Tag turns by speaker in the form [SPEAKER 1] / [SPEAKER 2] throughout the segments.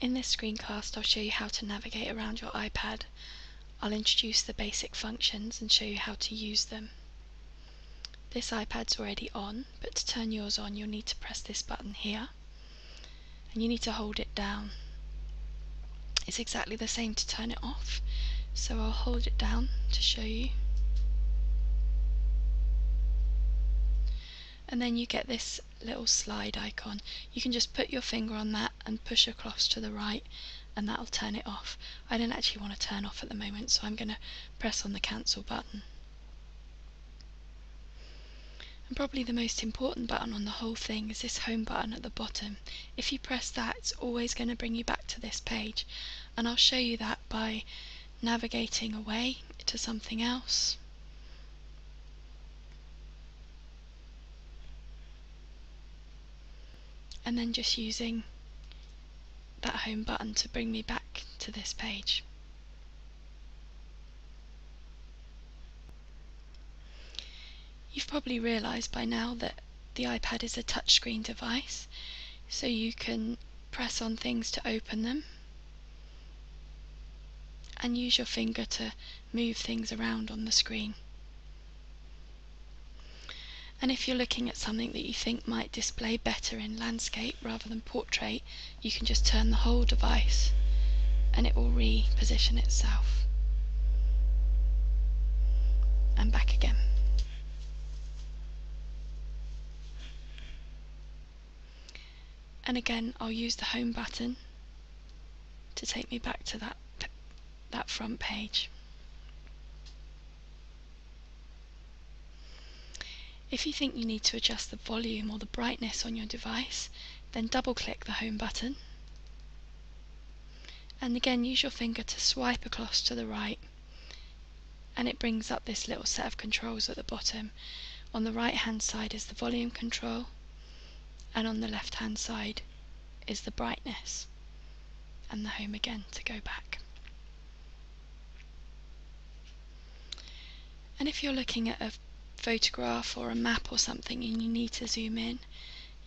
[SPEAKER 1] In this screencast I'll show you how to navigate around your iPad. I'll introduce the basic functions and show you how to use them. This iPad's already on, but to turn yours on you'll need to press this button here and you need to hold it down. It's exactly the same to turn it off, so I'll hold it down to show you. And then you get this little slide icon. You can just put your finger on that and push across to the right and that'll turn it off. I don't actually want to turn off at the moment, so I'm going to press on the cancel button. And probably the most important button on the whole thing is this home button at the bottom. If you press that, it's always going to bring you back to this page. And I'll show you that by navigating away to something else. And then just using that home button to bring me back to this page. You've probably realised by now that the iPad is a touchscreen device, so you can press on things to open them and use your finger to move things around on the screen. And if you're looking at something that you think might display better in landscape rather than portrait, you can just turn the whole device and it will reposition itself. And back again. And again, I'll use the home button to take me back to that, that front page. If you think you need to adjust the volume or the brightness on your device, then double click the home button. And again, use your finger to swipe across to the right. And it brings up this little set of controls at the bottom. On the right hand side is the volume control, and on the left hand side is the brightness and the home again to go back. And if you're looking at a photograph or a map or something and you need to zoom in,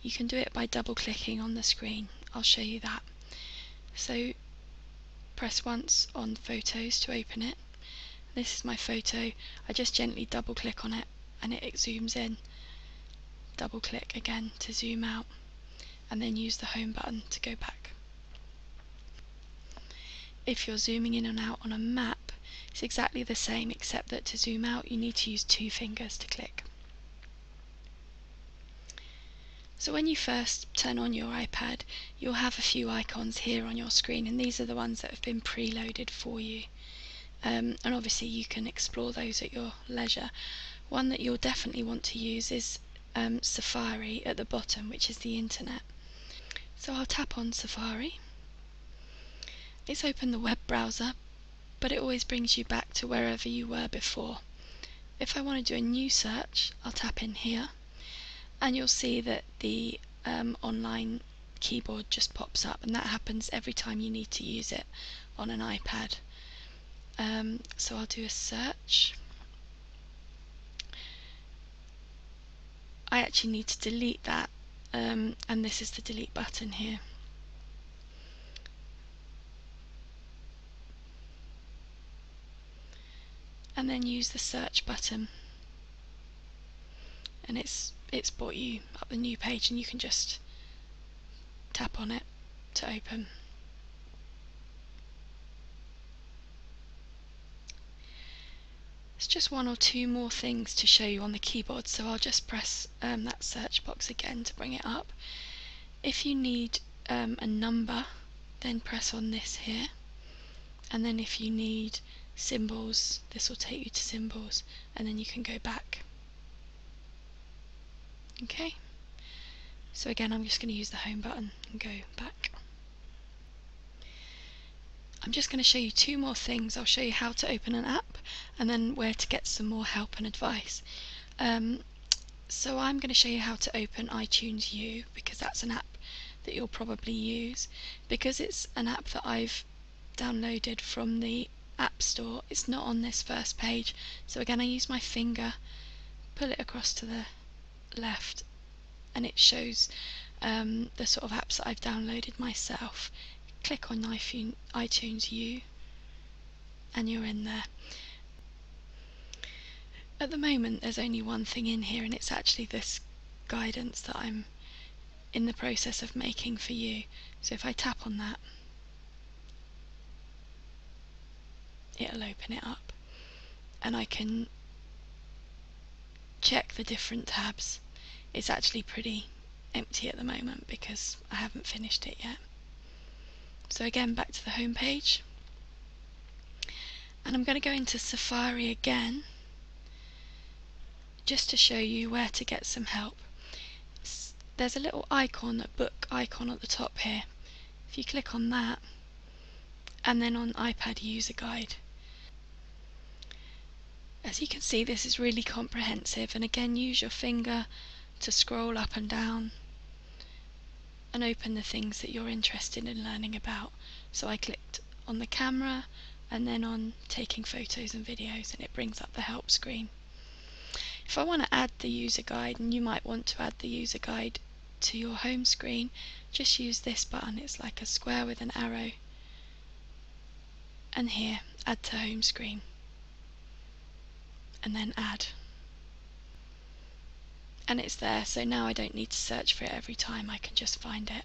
[SPEAKER 1] you can do it by double clicking on the screen. I'll show you that. So press once on photos to open it. This is my photo. I just gently double click on it and it zooms in double click again to zoom out and then use the home button to go back. If you're zooming in and out on a map, it's exactly the same except that to zoom out you need to use two fingers to click. So when you first turn on your iPad, you'll have a few icons here on your screen and these are the ones that have been preloaded for you. Um, and obviously you can explore those at your leisure. One that you'll definitely want to use is um, Safari at the bottom, which is the internet. So I'll tap on Safari. It's opened the web browser, but it always brings you back to wherever you were before. If I want to do a new search, I'll tap in here, and you'll see that the um, online keyboard just pops up, and that happens every time you need to use it on an iPad. Um, so I'll do a search. I actually need to delete that um, and this is the delete button here. And then use the search button and it's it's brought you up the new page and you can just tap on it to open. There's just one or two more things to show you on the keyboard, so I'll just press um, that search box again to bring it up. If you need um, a number, then press on this here. And then if you need symbols, this will take you to symbols, and then you can go back. Okay, so again I'm just going to use the home button and go back. I'm just going to show you two more things. I'll show you how to open an app and then where to get some more help and advice. Um, so I'm going to show you how to open iTunes U because that's an app that you'll probably use. Because it's an app that I've downloaded from the App Store, it's not on this first page. So again I use my finger, pull it across to the left and it shows um, the sort of apps that I've downloaded myself click on iTunes U and you're in there. At the moment there's only one thing in here and it's actually this guidance that I'm in the process of making for you. So if I tap on that, it'll open it up and I can check the different tabs. It's actually pretty empty at the moment because I haven't finished it yet. So again back to the home page and I'm going to go into Safari again just to show you where to get some help. There's a little icon, a book icon at the top here. If you click on that and then on iPad user guide as you can see this is really comprehensive and again use your finger to scroll up and down and open the things that you're interested in learning about. So I clicked on the camera and then on taking photos and videos and it brings up the help screen. If I want to add the user guide and you might want to add the user guide to your home screen just use this button it's like a square with an arrow and here add to home screen and then add. And it's there, so now I don't need to search for it every time, I can just find it.